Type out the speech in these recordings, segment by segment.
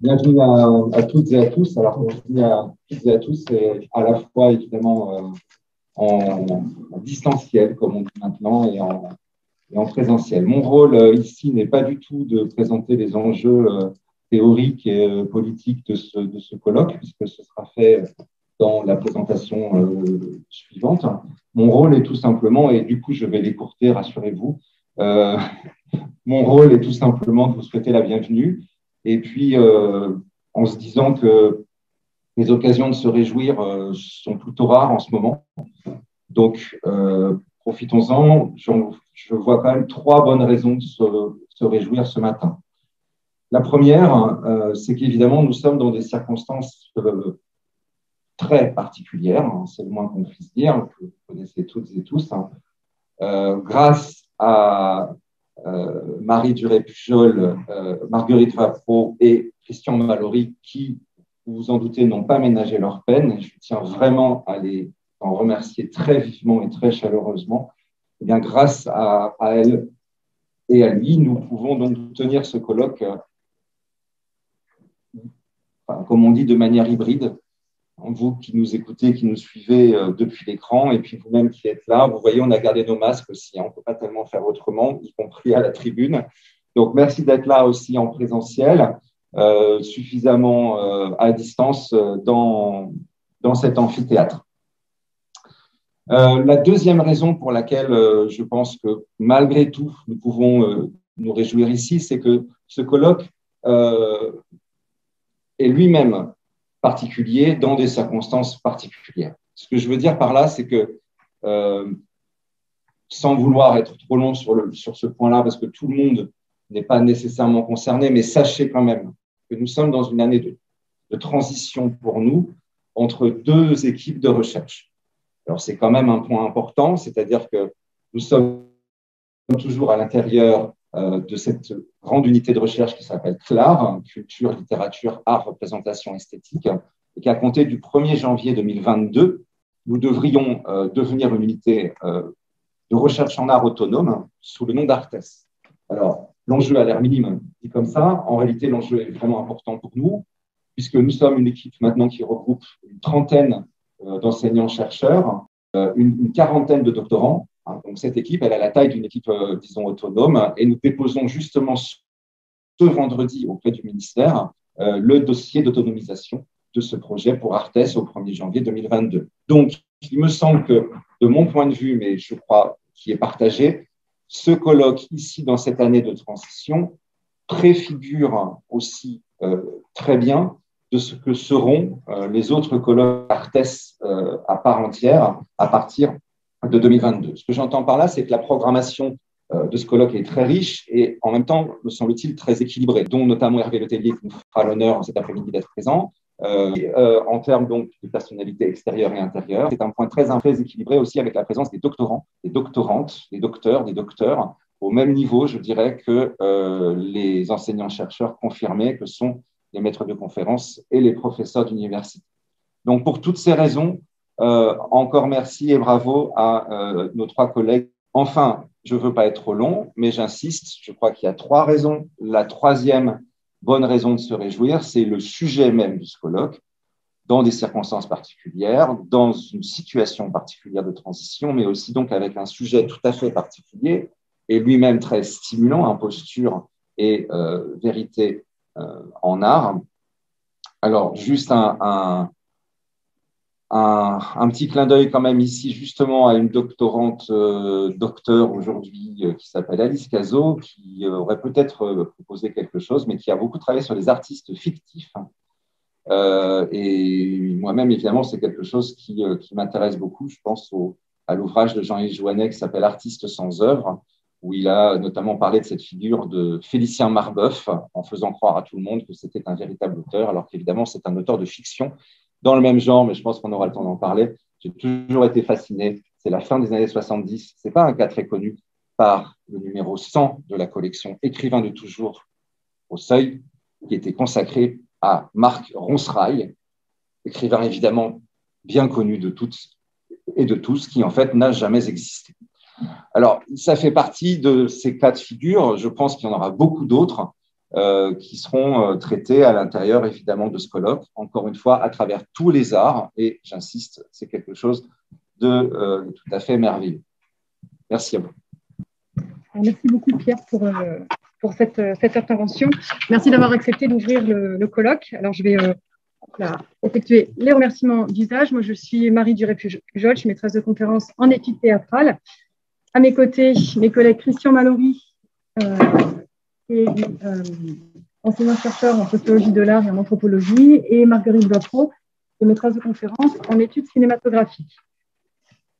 Bienvenue à, toutes et à tous. Alors, bienvenue à toutes et à tous, et à la fois évidemment euh, en, distanciel, comme on dit maintenant, et en, présentiel. Mon rôle euh, ici n'est pas du tout de présenter les enjeux euh, théoriques et politiques de ce, colloque, puisque ce sera fait dans la présentation suivante. Mon rôle est tout simplement, et du coup je vais l'écourter, rassurez-vous, mon rôle est tout simplement de vous souhaiter la bienvenue et puis, euh, en se disant que les occasions de se réjouir euh, sont plutôt rares en ce moment. Donc, euh, profitons-en. Je vois quand même trois bonnes raisons de se, réjouir ce matin. La première, c'est qu'évidemment, nous sommes dans des circonstances très particulières, hein, c'est le moins qu'on puisse dire, que vous connaissez toutes et tous. Hein. grâce à euh, Marie Duré-Pujol, euh, Marguerite Vapro et Christian Mallory, qui, vous vous en doutez, n'ont pas ménagé leur peine. Je tiens vraiment à les en remercier très vivement et très chaleureusement. Eh bien, grâce à, elle et à lui, nous pouvons donc tenir ce colloque, euh, comme on dit, de manière hybride, vous qui nous écoutez, qui nous suivez euh, depuis l'écran, et puis vous-même qui êtes là, vous voyez, on a gardé nos masques aussi. Hein. on ne peut pas tellement faire autrement, y compris à la tribune. Donc, merci d'être là aussi en présentiel, euh, suffisamment euh, à distance dans, dans cet amphithéâtre. la deuxième raison pour laquelle je pense que malgré tout, nous pouvons nous réjouir ici, c'est que ce colloque est lui-même particulier dans des circonstances particulières. Ce que je veux dire par là, c'est que euh, sans vouloir être trop long sur, sur ce point-là, parce que tout le monde n'est pas nécessairement concerné, mais sachez quand même que nous sommes dans une année de, transition pour nous entre deux équipes de recherche. Alors c'est quand même un point important, c'est-à-dire que nous sommes toujours à l'intérieur euh, de cette grande unité de recherche qui s'appelle CLAR, Culture, Littérature, Art, Représentation, Esthétique, et qu'à compter du 1er janvier 2022, nous devrions euh, devenir une unité euh, de recherche en art autonome sous le nom d'Artes. Alors, l'enjeu a l'air minime dit comme ça. En réalité, l'enjeu est vraiment important pour nous, puisque nous sommes une équipe maintenant qui regroupe une trentaine d'enseignants-chercheurs, une, quarantaine de doctorants, Hein, donc cette équipe, elle a la taille d'une équipe, euh, disons, autonome, et nous déposons justement ce vendredi auprès du ministère euh, le dossier d'autonomisation de ce projet pour Artes au 1er janvier 2022. Donc, il me semble que, de mon point de vue, mais je crois qu'il est partagé, ce colloque ici dans cette année de transition préfigure aussi euh, très bien de ce que seront les autres colloques Artes à part entière à partir de 2022. Ce que j'entends par là, c'est que la programmation euh, de ce colloque est très riche et en même temps, me semble-t-il, très équilibrée, dont notamment Hervé Letellier qui nous fera l'honneur cet après-midi d'être présent. Euh, euh, en termes donc de personnalité extérieure et intérieure, c'est un point très, très équilibré aussi avec la présence des doctorants, des doctorantes, des docteurs, des docteurs, au même niveau, je dirais, que les enseignants-chercheurs confirmés que sont les maîtres de conférences et les professeurs d'université. Donc, pour toutes ces raisons, euh, encore merci et bravo à euh, nos trois collègues. Enfin, je ne veux pas être trop long, mais j'insiste, je crois qu'il y a trois raisons. La troisième bonne raison de se réjouir, c'est le sujet même du colloque, dans des circonstances particulières, dans une situation particulière de transition, mais aussi donc avec un sujet tout à fait particulier et lui-même très stimulant, imposture et euh, vérité euh, en art. Alors, juste un, un, petit clin d'œil quand même ici justement à une doctorante euh, docteur aujourd'hui euh, qui s'appelle Alice Cazot, qui euh, aurait peut-être proposé quelque chose, mais qui a beaucoup travaillé sur les artistes fictifs. et moi-même, évidemment, c'est quelque chose qui, m'intéresse beaucoup. Je pense à l'ouvrage de Jean-Yves Joannet qui s'appelle Artistes sans œuvre, où il a notamment parlé de cette figure de Félicien Marbeuf, en faisant croire à tout le monde que c'était un véritable auteur, alors qu'évidemment, c'est un auteur de fiction dans le même genre, mais je pense qu'on aura le temps d'en parler. J'ai toujours été fasciné, c'est la fin des années 70. Ce n'est pas un cas très connu par le numéro 100 de la collection Écrivain de toujours au seuil, qui était consacré à Marc Ronsrail, écrivain évidemment bien connu de toutes et de tous, qui en fait n'a jamais existé. Alors, ça fait partie de ces cas de figure. Je pense qu'il y en aura beaucoup d'autres euh, qui seront euh, traités à l'intérieur, évidemment, de ce colloque. Encore une fois, à travers tous les arts. Et j'insiste, c'est quelque chose de euh, tout à fait merveilleux. Merci à vous. Merci beaucoup, Pierre, pour, cette, intervention. Merci d'avoir accepté d'ouvrir le, colloque. Alors, je vais effectuer les remerciements d'usage. Moi, je suis Marie Duré-Pujol, je suis maîtresse de conférence en études théâtrales. À mes côtés, mes collègues Christian Mallory, qui est euh, enseignant-chercheur en sociologie de l'art et en anthropologie, et Marguerite Boitreau, qui est maîtresse de conférence en études cinématographiques.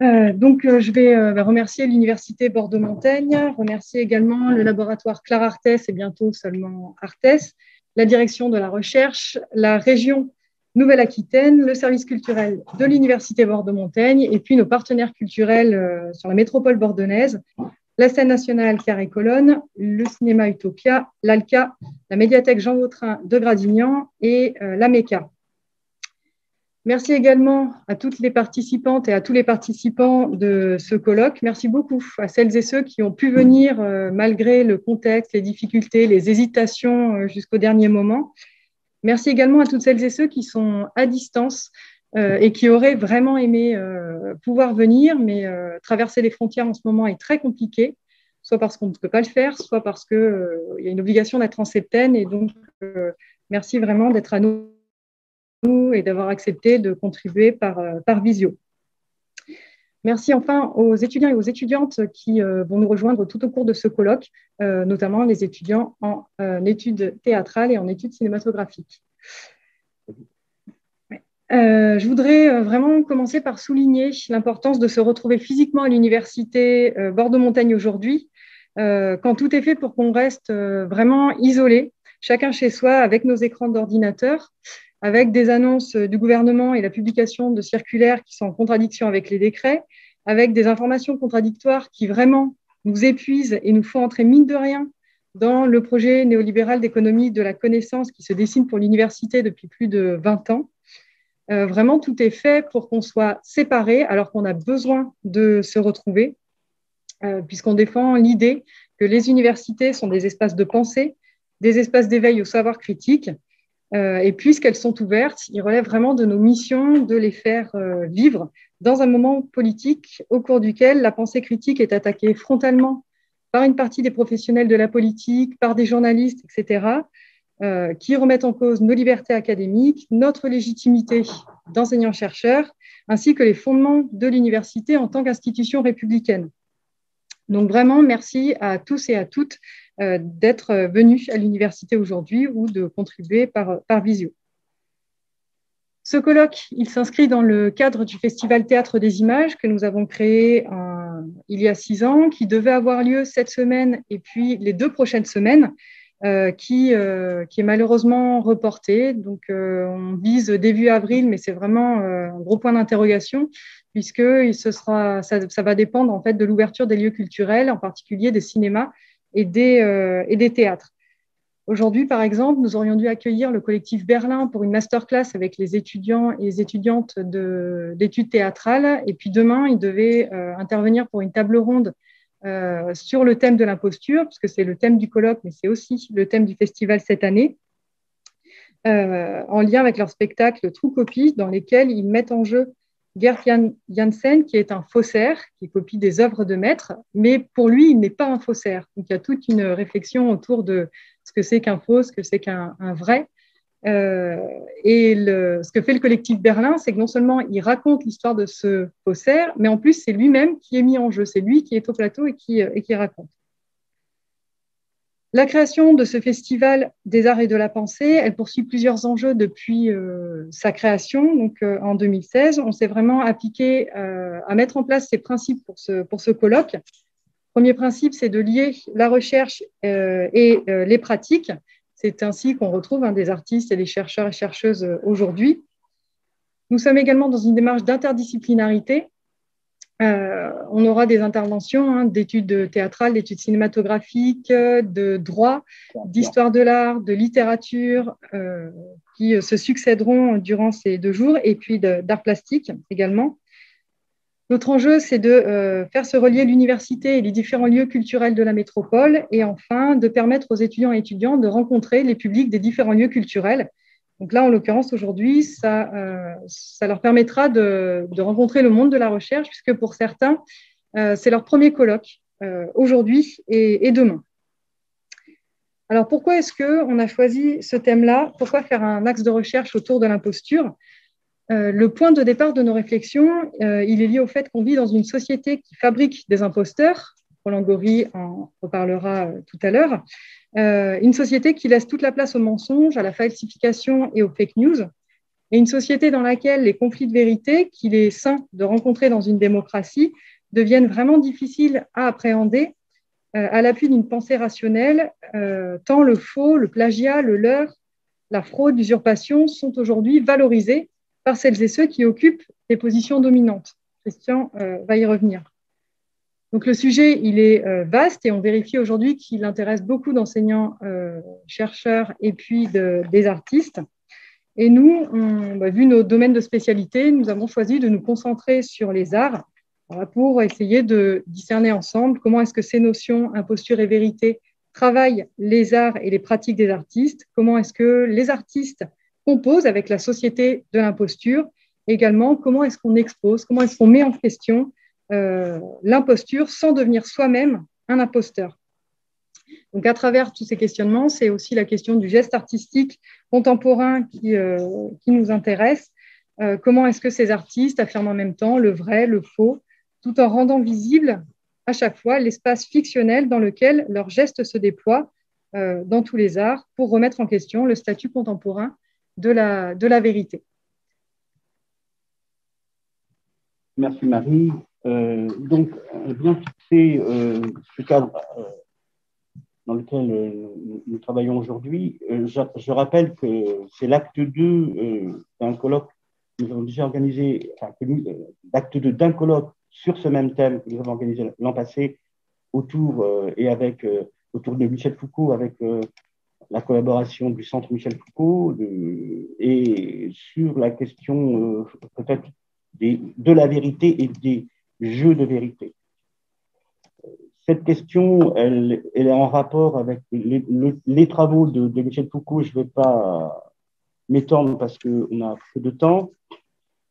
Euh, donc, je vais remercier l'Université Bordeaux-Montaigne, remercier également le laboratoire Claire Arthès et bientôt seulement Arthès, la direction de la recherche, la région Nouvelle-Aquitaine, le service culturel de l'Université Bordeaux-Montaigne et puis nos partenaires culturels euh, sur la métropole bordonnaise, la scène nationale Carré-Colonne, le cinéma Utopia, l'ALCA, la médiathèque Jean Vautrin de Gradignan et euh, la MECA. Merci également à toutes les participantes et à tous les participants de ce colloque. Merci beaucoup à celles et ceux qui ont pu venir euh, malgré le contexte, les difficultés, les hésitations jusqu'au dernier moment. Merci également à toutes celles et ceux qui sont à distance euh, et qui auraient vraiment aimé euh, pouvoir venir, mais euh, traverser les frontières en ce moment est très compliqué, soit parce qu'on ne peut pas le faire, soit parce qu'il y a une obligation d'être en septaine. Et donc, merci vraiment d'être à nous et d'avoir accepté de contribuer par, par visio. Merci enfin aux étudiants et aux étudiantes qui vont nous rejoindre tout au cours de ce colloque, notamment les étudiants en études théâtrales et en études cinématographiques. Je voudrais vraiment commencer par souligner l'importance de se retrouver physiquement à l'université Bordeaux-Montagne aujourd'hui, quand tout est fait pour qu'on reste vraiment isolé, chacun chez soi, avec nos écrans d'ordinateur, avec des annonces du gouvernement et la publication de circulaires qui sont en contradiction avec les décrets, avec des informations contradictoires qui vraiment nous épuisent et nous font entrer mine de rien dans le projet néolibéral d'économie de la connaissance qui se dessine pour l'université depuis plus de 20 ans. Euh, vraiment, tout est fait pour qu'on soit séparés alors qu'on a besoin de se retrouver, euh, puisqu'on défend l'idée que les universités sont des espaces de pensée, des espaces d'éveil au savoir critique, euh, et puisqu'elles sont ouvertes, il relève vraiment de nos missions de les faire vivre dans un moment politique au cours duquel la pensée critique est attaquée frontalement par une partie des professionnels de la politique, par des journalistes, etc., euh, qui remettent en cause nos libertés académiques, notre légitimité d'enseignants-chercheurs, ainsi que les fondements de l'université en tant qu'institution républicaine. Donc vraiment, merci à tous et à toutes euh, d'être venus à l'université aujourd'hui ou de contribuer par, par visio. Ce colloque, il s'inscrit dans le cadre du Festival Théâtre des Images que nous avons créé il y a six ans, qui devait avoir lieu cette semaine et puis les deux prochaines semaines, euh, qui, euh, qui, est malheureusement reporté. Donc, on vise début avril, mais c'est vraiment un gros point d'interrogation, puisque ce sera, ça, va dépendre en fait de l'ouverture des lieux culturels, en particulier des cinémas et des, euh, théâtres. Aujourd'hui, par exemple, nous aurions dû accueillir le collectif Berlin pour une masterclass avec les étudiants et les étudiantes d'études théâtrales. Et puis demain, ils devaient euh, intervenir pour une table ronde euh, sur le thème de l'imposture, puisque c'est le thème du colloque, mais c'est aussi le thème du festival cette année, en lien avec leur spectacle True Copy, dans lesquels ils mettent en jeu Gert Janssen, qui est un faussaire, qui copie des œuvres de maître, mais pour lui, il n'est pas un faussaire. Donc, il y a toute une réflexion autour de ce que c'est qu'un faux, ce que c'est qu'un vrai. Euh, et ce que fait le collectif Berlin, c'est que non seulement il raconte l'histoire de ce faussaire, mais en plus, c'est lui-même qui est mis en jeu. C'est lui qui est au plateau et qui, et qui raconte. La création de ce festival des arts et de la pensée, elle poursuit plusieurs enjeux depuis euh, sa création. Donc, euh, en 2016, on s'est vraiment appliqué euh, à mettre en place ces principes pour ce, pour ce colloque. Premier principe, c'est de lier la recherche et les pratiques. C'est ainsi qu'on retrouve des artistes et des chercheurs et chercheuses aujourd'hui. Nous sommes également dans une démarche d'interdisciplinarité on aura des interventions hein, d'études théâtrales, d'études cinématographiques, de droit, d'histoire de l'art, de littérature, qui se succéderont durant ces deux jours, et puis d'art plastique également. Notre enjeu, c'est de euh, faire se relier l'université et les différents lieux culturels de la métropole et enfin de permettre aux étudiants et étudiantes de rencontrer les publics des différents lieux culturels. Donc là, en l'occurrence, aujourd'hui, ça, euh, ça, leur permettra de, rencontrer le monde de la recherche puisque pour certains, euh, c'est leur premier colloque aujourd'hui et, et, demain. Alors pourquoi est-ce qu'on a choisi ce thème-là? Pourquoi faire un axe de recherche autour de l'imposture? Euh, le point de départ de nos réflexions, euh, il est lié au fait qu'on vit dans une société qui fabrique des imposteurs. Roland Gori en reparlera euh, tout à l'heure. une société qui laisse toute la place au mensonge, à la falsification et aux fake news. Et une société dans laquelle les conflits de vérité, qu'il est sain de rencontrer dans une démocratie, deviennent vraiment difficiles à appréhender à l'appui d'une pensée rationnelle, tant le faux, le plagiat, le leurre, la fraude, l'usurpation sont aujourd'hui valorisés par celles et ceux qui occupent des positions dominantes. Christian euh, va y revenir. Donc le sujet, il est euh, vaste et on vérifie aujourd'hui qu'il intéresse beaucoup d'enseignants, euh, chercheurs et puis des artistes. Et nous, bah, vu nos domaines de spécialité, nous avons choisi de nous concentrer sur les arts pour essayer de discerner ensemble comment est-ce que ces notions, imposture et vérité, travaillent les arts et les pratiques des artistes, comment est-ce que les artistes compose avec la société de l'imposture. Également, comment est-ce qu'on expose, comment est-ce qu'on met en question euh, l'imposture sans devenir soi-même un imposteur. Donc, à travers tous ces questionnements, c'est aussi la question du geste artistique contemporain qui, euh, qui nous intéresse. Euh, comment est-ce que ces artistes affirment en même temps le vrai, le faux, tout en rendant visible à chaque fois l'espace fictionnel dans lequel leurs gestes se déploient dans tous les arts pour remettre en question le statut contemporain de la, de la vérité. Merci Marie. Euh, donc, bien fixer euh, ce cadre euh, dans lequel nous, travaillons aujourd'hui, je, rappelle que c'est l'acte 2 d'un colloque que nous avons déjà organisé, enfin, l'acte 2 d'un colloque sur ce même thème que nous avons organisé l'an passé autour et avec autour de Michel Foucault avec la collaboration du Centre Michel Foucault et sur la question euh, peut-être de la vérité et des jeux de vérité. Cette question, elle, est en rapport avec les, travaux de, de, Michel Foucault. Je ne vais pas m'étendre parce qu'on a peu de temps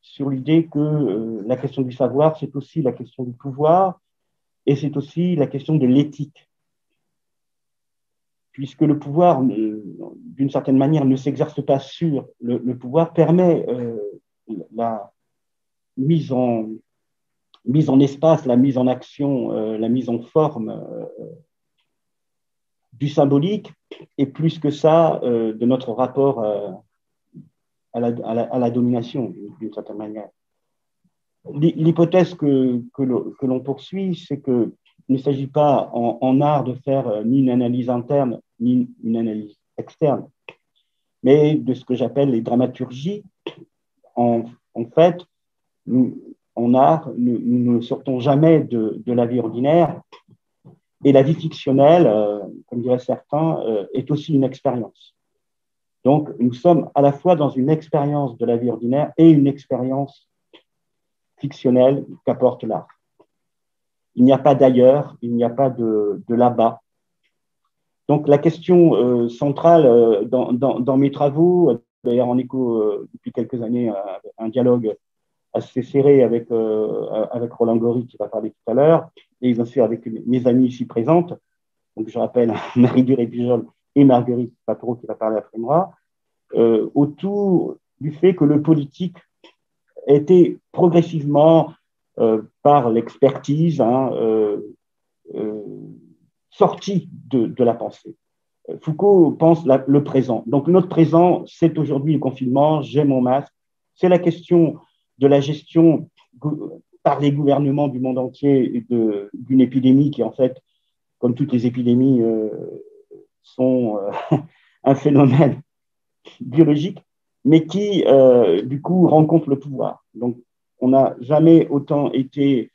sur l'idée que euh, la question du savoir, c'est aussi la question du pouvoir et c'est aussi la question de l'éthique puisque le pouvoir, d'une certaine manière, ne s'exerce pas sur. Le, pouvoir permet euh, la mise en, mise en espace, la mise en action, euh, la mise en forme euh, du symbolique, et plus que ça, de notre rapport à la, domination, d'une certaine manière. L'hypothèse que, que l'on poursuit, c'est que il ne s'agit pas en, art de faire ni une analyse interne ni une analyse externe, mais de ce que j'appelle les dramaturgies. En, fait, en art, nous, ne sortons jamais de, la vie ordinaire, et la vie fictionnelle, euh, comme diraient certains, euh, est aussi une expérience. Donc, nous sommes à la fois dans une expérience de la vie ordinaire et une expérience fictionnelle qu'apporte l'art. Il n'y a pas d'ailleurs, il n'y a pas de là-bas, donc la question euh, centrale euh, dans, dans, dans, mes travaux, d'ailleurs en écho euh, depuis quelques années à un dialogue assez serré avec, avec Roland Gori qui va parler tout à l'heure, et bien sûr avec mes amis ici présentes, donc je rappelle Marie Duré-Pujol et Marguerite Patro qui va parler après moi, autour du fait que le politique était progressivement, par l'expertise, hein, sorti de, la pensée. Euh, Foucault pense le présent. Donc notre présent, c'est aujourd'hui le confinement, j'ai mon masque. C'est la question de la gestion par les gouvernements du monde entier d'une épidémie qui, en fait, comme toutes les épidémies, euh, sont euh, un phénomène biologique, mais qui, du coup, rencontre le pouvoir. Donc, on n'a jamais autant été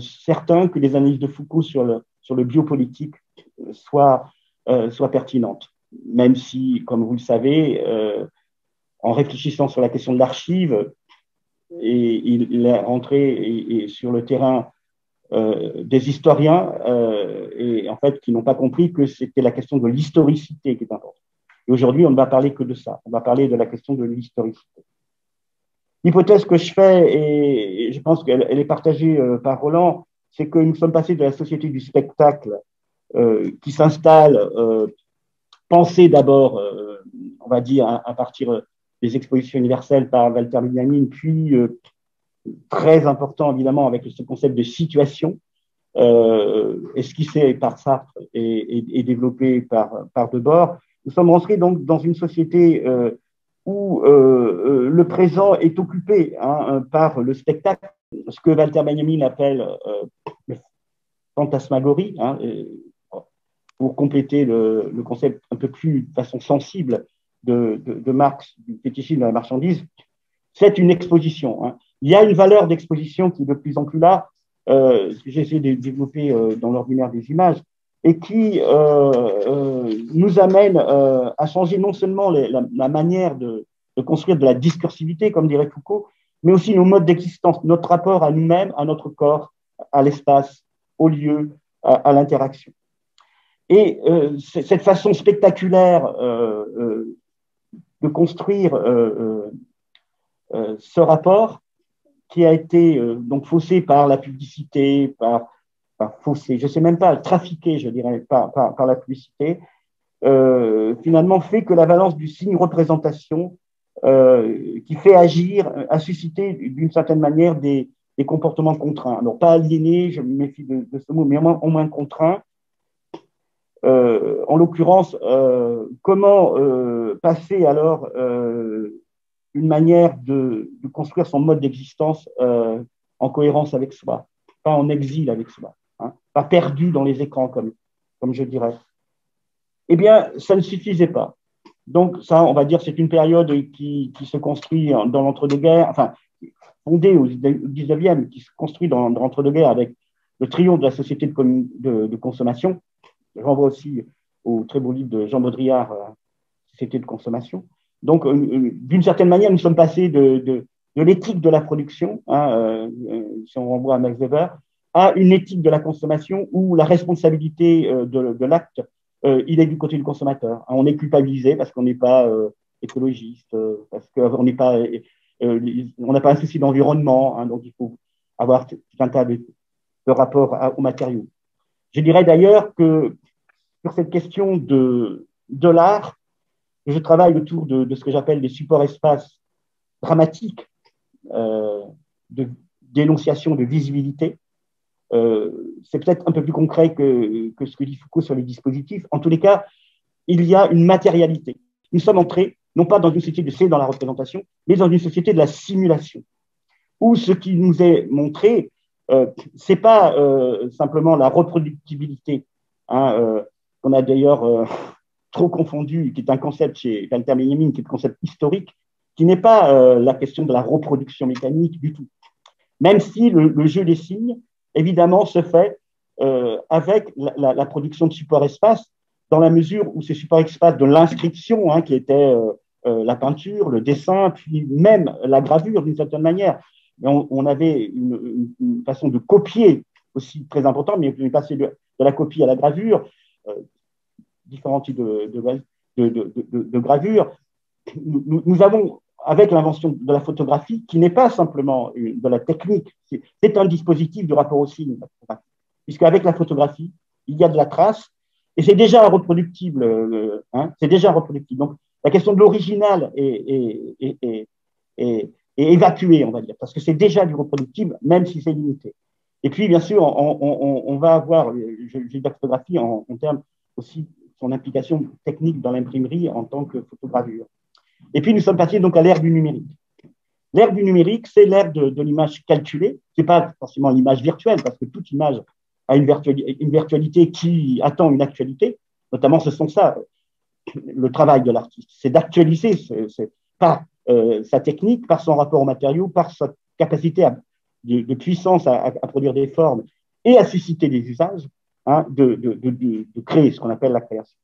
certain que les analyses de Foucault sur le, sur le biopolitique soient, soient pertinentes. Même si, comme vous le savez, en réfléchissant sur la question de l'archive, il, est rentré sur le terrain euh, des historiens euh, et en fait qui n'ont pas compris que c'était la question de l'historicité qui est importante. Et aujourd'hui, on ne va parler que de ça. On va parler de la question de l'historicité. L'hypothèse que je fais, et je pense qu'elle est partagée euh, par Roland, c'est que nous sommes passés de la société du spectacle qui s'installe, pensée d'abord, on va dire, à, partir des expositions universelles par Walter Benjamin, puis très important évidemment avec ce concept de situation, euh, esquissé par Sartre et, développé par, Debord. Nous sommes rentrés donc dans une société euh, où euh, euh le présent est occupé hein, par le spectacle, ce que Walter Benjamin appelle euh, le fantasmagorie, hein, pour compléter le, concept un peu plus de façon sensible de, Marx du fétichisme de la marchandise. C'est une exposition. Hein. Il y a une valeur d'exposition qui est de plus en plus là, euh, j'essaie de développer euh, dans l'ordinaire des images, et qui euh, euh nous amène euh, à changer non seulement la, manière de, construire de la discursivité, comme dirait Foucault, mais aussi nos modes d'existence, notre rapport à nous-mêmes, à notre corps, à l'espace, au lieu, à, l'interaction. Et euh, cette façon spectaculaire de construire ce rapport qui a été euh, donc faussé par la publicité, par, faussé, je sais même pas, trafiqué, je dirais, par, la publicité, euh, finalement fait que la valence du signe représentation euh, qui fait agir a suscité d'une certaine manière des, comportements contraints. Alors pas aliénés, je me méfie de, ce mot, mais au moins, au contraints. Euh, en l'occurrence, euh, comment euh, passer alors une manière de, construire son mode d'existence euh, en cohérence avec soi, pas en exil avec soi, hein, pas perdu dans les écrans, comme, comme je dirais. Eh bien, ça ne suffisait pas. Donc, ça, on va dire, c'est une période qui, se construit dans l'entre-deux-guerres, enfin, fondée au 19e, qui se construit dans, l'entre-deux-guerres avec le triomphe de la société de, consommation. Je renvoie aussi au très beau livre de Jean Baudrillard, euh, Société de consommation. Donc, euh, euh, d'une certaine manière, nous sommes passés de, l'éthique de la production, hein, si on renvoie à Max Weber, à une éthique de la consommation où la responsabilité de l'acte, il est du côté du consommateur. On est culpabilisé parce qu'on n'est pas écologiste, parce qu'on n'est pas, on n'a pas un souci d'environnement, hein, donc il faut avoir tout un tas de, de rapport aux matériaux. Je dirais d'ailleurs que sur cette question de, de l'art, je travaille autour de, ce que j'appelle des supports espaces dramatiques euh, de dénonciation de visibilité. Euh, c'est peut-être un peu plus concret que, ce que dit Foucault sur les dispositifs. En tous les cas, il y a une matérialité. Nous sommes entrés non pas dans une société de c'est dans la représentation, mais dans une société de la simulation, où ce qui nous est montré, euh, c'est pas euh, simplement la reproductibilité. Hein, euh, on a d'ailleurs trop confondu, qui est un concept chez Walter Benjamin, qui est un concept historique, qui n'est pas la question de la reproduction mécanique du tout. Même si le, le jeu des signes, évidemment, se fait euh, avec la, production de support espace, dans la mesure où ces supports espace de l'inscription, hein, qui était euh, euh, la peinture, le dessin, puis même la gravure d'une certaine manière. On, on, avait une, façon de copier aussi très importante, mais on est passé de, la copie à la gravure. Différents types de, de, gravures. Nous, avons, avec l'invention de la photographie, qui n'est pas simplement de la technique, c'est un dispositif de rapport au signe, puisque avec la photographie, il y a de la trace, et c'est déjà reproductible. Euh, hein, c'est déjà reproductible. Donc, la question de l'original est, évacuée, on va dire, parce que c'est déjà du reproductible, même si c'est limité. Et puis, bien sûr, on, va avoir, j'ai la photographie en, en termes aussi son implication technique dans l'imprimerie en tant que photogravure. Et puis, nous sommes passés donc à l'ère du numérique. L'ère du numérique, c'est l'ère de, l'image calculée. Ce n'est pas forcément l'image virtuelle, parce que toute image a une, virtualité, qui attend une actualité. Notamment, ce sont ça, le travail de l'artiste. C'est d'actualiser par euh, sa technique, par son rapport au matériau, par sa capacité de, puissance à, produire des formes et à susciter des usages, hein, de, de, créer ce qu'on appelle la création.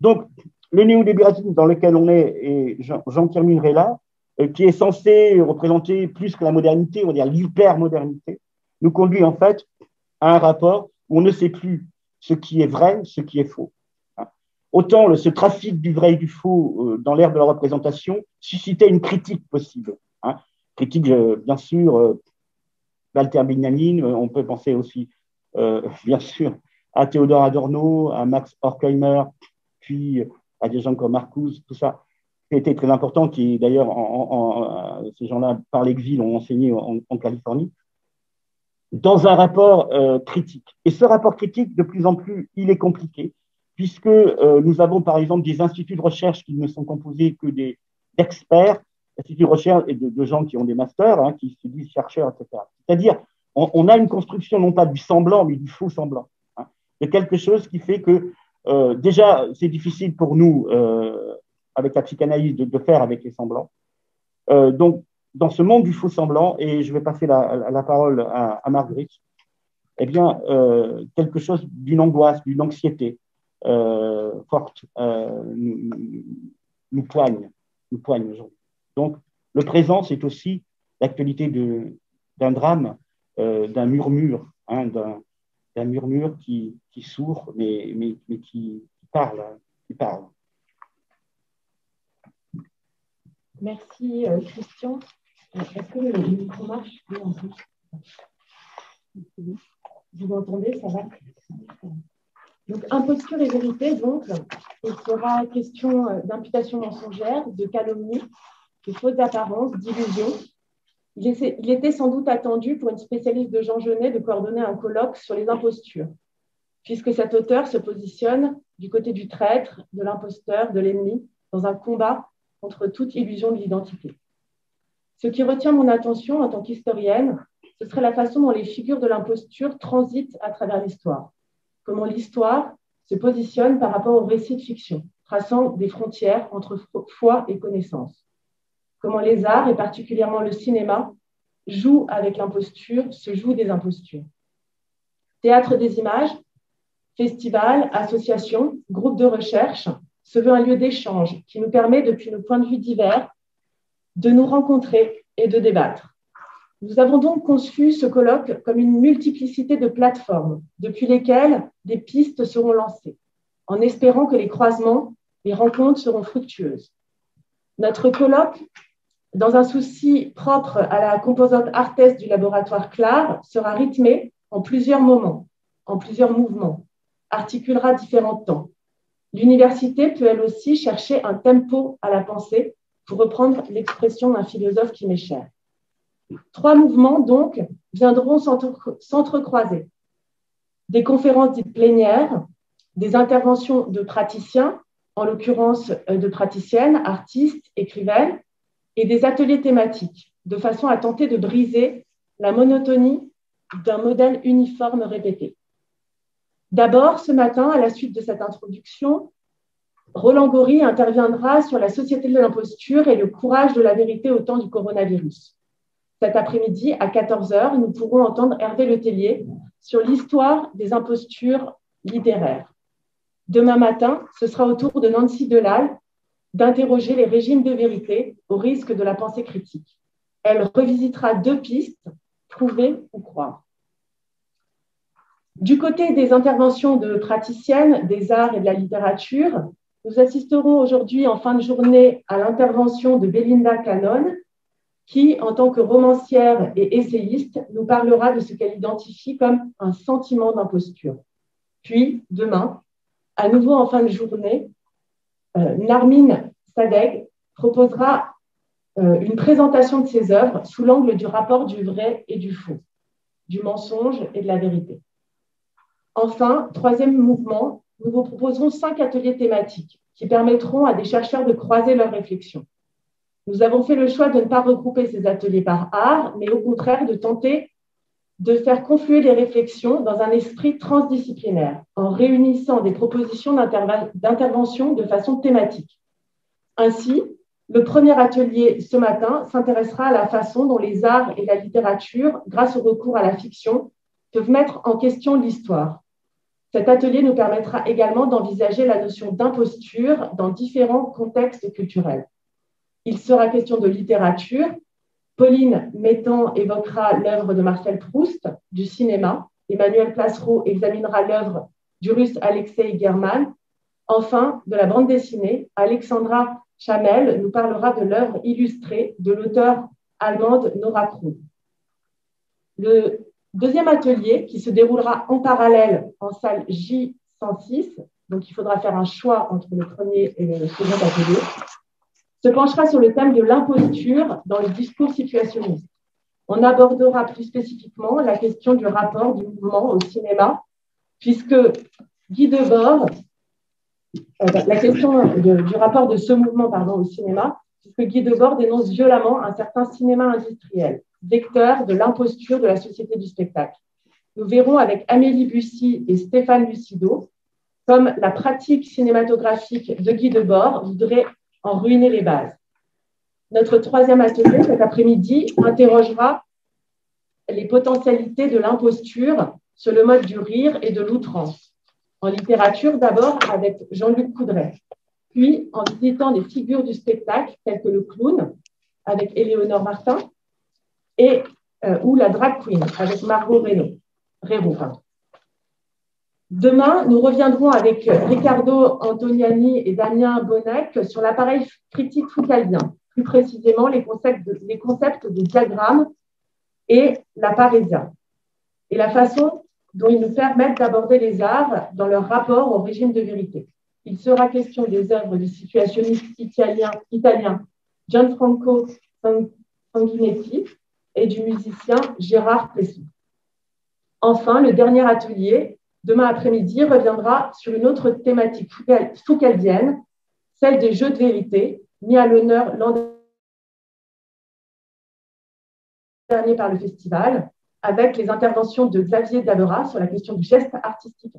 Donc, le néolibéralisme dans lequel on est, et j'en terminerai là, euh, qui est censé représenter plus que la modernité, on va dire l'hypermodernité, nous conduit en fait à un rapport où on ne sait plus ce qui est vrai, ce qui est faux. Hein. Autant ce trafic du vrai et du faux euh, dans l'ère de la représentation suscitait une critique possible. Hein. Critique, euh, bien sûr, d'Alter Benjamin, on peut penser aussi, bien sûr, à Théodore Adorno, à Max Horkheimer, puis à des gens comme Marcuse, tout ça, qui était très important, qui d'ailleurs, ces gens-là, par l'exil, ont enseigné en, Californie, dans un rapport euh, critique. Et ce rapport critique, de plus en plus, il est compliqué, puisque euh, nous avons par exemple des instituts de recherche qui ne sont composés que d'experts, instituts de recherche et de, gens qui ont des masters, hein, qui se disent chercheurs, etc. C'est-à-dire, on, a une construction non pas du semblant, mais du faux semblant. Hein, de quelque chose qui fait que euh, déjà, c'est difficile pour nous, euh, avec la psychanalyse, de, faire avec les semblants. Euh, donc, dans ce monde du faux semblant, et je vais passer la, parole à, Marguerite, eh bien, quelque chose d'une angoisse, d'une anxiété forte nous, nous, poigne, nous poigne aujourd'hui. Donc, le présent, c'est aussi l'actualité d'un drame, d'un murmure, hein, d'un un murmure qui, sourd, mais, qui, parle, qui parle. Merci euh, Christian. Est-ce que le micro marche Vous m'entendez Ça va? Donc, imposture et vérité, donc, il sera question euh, d'imputation mensongère, de calomnie, de fausses apparences, d'illusions, il, était sans doute attendu pour une spécialiste de Jean Genet de coordonner un colloque sur les impostures, puisque cet auteur se positionne du côté du traître, de l'imposteur, de l'ennemi, dans un combat contre toute illusion de l'identité. Ce qui retient mon attention en tant qu'historienne, ce serait la façon dont les figures de l'imposture transitent à travers l'histoire, comment l'histoire se positionne par rapport au récit de fiction, traçant des frontières entre foi et connaissance comment les arts, et particulièrement le cinéma, jouent avec l'imposture, se jouent des impostures. Théâtre des images, festival, association, groupe de recherche, se veut un lieu d'échange qui nous permet, depuis nos points de vue divers, de nous rencontrer et de débattre. Nous avons donc conçu ce colloque comme une multiplicité de plateformes depuis lesquelles des pistes seront lancées, en espérant que les croisements, les rencontres seront fructueuses. Notre colloque dans un souci propre à la composante arteste du laboratoire CLAR, sera rythmé en plusieurs moments, en plusieurs mouvements, articulera différents temps. L'université peut elle aussi chercher un tempo à la pensée, pour reprendre l'expression d'un philosophe qui m'est cher. Trois mouvements, donc, viendront s'entrecroiser. Des conférences plénières, des interventions de praticiens, en l'occurrence euh, de praticiennes, artistes, écrivaines, et des ateliers thématiques, de façon à tenter de briser la monotonie d'un modèle uniforme répété. D'abord, ce matin, à la suite de cette introduction, Roland Gori interviendra sur la société de l'imposture et le courage de la vérité au temps du coronavirus. Cet après-midi, à 14h, nous pourrons entendre Hervé Letellier sur l'histoire des impostures littéraires. Demain matin, ce sera au tour de Nancy Delal d'interroger les régimes de vérité au risque de la pensée critique. Elle revisitera deux pistes, prouver ou croire. Du côté des interventions de praticiennes des arts et de la littérature, nous assisterons aujourd'hui en fin de journée à l'intervention de Belinda Cannon, qui, en tant que romancière et essayiste, nous parlera de ce qu'elle identifie comme un sentiment d'imposture. Puis, demain, à nouveau en fin de journée, euh, Narmine Sadeg proposera euh, une présentation de ses œuvres sous l'angle du rapport du vrai et du faux, du mensonge et de la vérité. Enfin, troisième mouvement, nous vous proposerons cinq ateliers thématiques qui permettront à des chercheurs de croiser leurs réflexions. Nous avons fait le choix de ne pas regrouper ces ateliers par art, mais au contraire de tenter de faire confluer les réflexions dans un esprit transdisciplinaire, en réunissant des propositions d'intervention de façon thématique. Ainsi, Le premier atelier ce matin s'intéressera à la façon dont les arts et la littérature, grâce au recours à la fiction, peuvent mettre en question l'histoire. Cet atelier nous permettra également d'envisager la notion d'imposture dans différents contextes culturels. Il sera question de littérature. Pauline Mettan évoquera l'œuvre de Marcel Proust, du cinéma. Emmanuel Placereau examinera l'œuvre du russe Alexei German. Enfin, de la bande dessinée, Alexandra Chamel nous parlera de l'œuvre illustrée de l'auteur allemande Nora Krug. Le deuxième atelier, qui se déroulera en parallèle en salle J106, donc il faudra faire un choix entre le premier et le second atelier, se penchera sur le thème de l'imposture dans le discours situationniste. On abordera plus spécifiquement la question du rapport du mouvement au cinéma, puisque Guy Debord euh, la question du rapport de ce mouvement pardon, au cinéma, puisque Guy Debord dénonce violemment un certain cinéma industriel, vecteur de l'imposture de la société du spectacle. Nous verrons avec Amélie Bussy et Stéphane Lucido comme la pratique cinématographique de Guy Debord voudrait en ruiner les bases. Notre troisième atelier cet après-midi interrogera les potentialités de l'imposture sur le mode du rire et de l'outrance en littérature d'abord avec Jean-Luc Coudray, puis en visitant des figures du spectacle telles que le clown avec Éléonore Martin et euh, ou la drag queen avec Margot Reynaud. Demain, nous reviendrons avec Riccardo Antoniani et Damien Bonnec sur l'appareil critique foucaldien, plus précisément les concepts de, les concepts de diagramme et la parésia, et la façon dont ils nous permettent d'aborder les arts dans leur rapport au régime de vérité. Il sera question des œuvres du situationniste italien, italien Gianfranco Sanguinetti et du musicien Gérard Plessou. Enfin, le dernier atelier, demain après-midi, reviendra sur une autre thématique foucaldienne, celle des jeux de vérité, mis à l'honneur l'an dernier par le festival, avec les interventions de Xavier Davera sur la question du geste artistique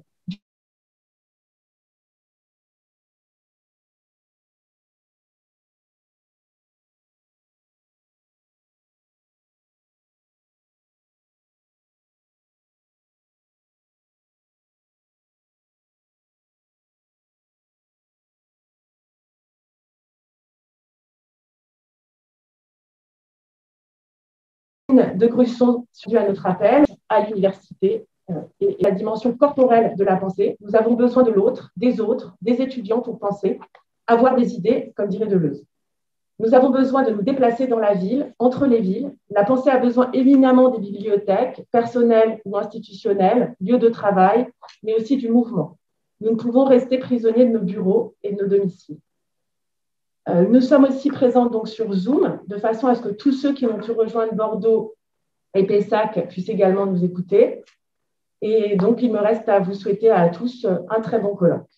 de Grusson dû à notre appel à l'université euh, et la dimension corporelle de la pensée. Nous avons besoin de l'autre, des autres, des étudiants pour penser, avoir des idées, comme dirait Deleuze. Nous avons besoin de nous déplacer dans la ville, entre les villes. La pensée a besoin éminemment des bibliothèques, personnelles ou institutionnelles, lieux de travail, mais aussi du mouvement. Nous ne pouvons rester prisonniers de nos bureaux et de nos domiciles. Euh, nous sommes aussi présents donc sur Zoom, de façon à ce que tous ceux qui ont pu rejoindre Bordeaux et Pessac puissent également nous écouter. Et donc, il me reste à vous souhaiter à tous un très bon colloque.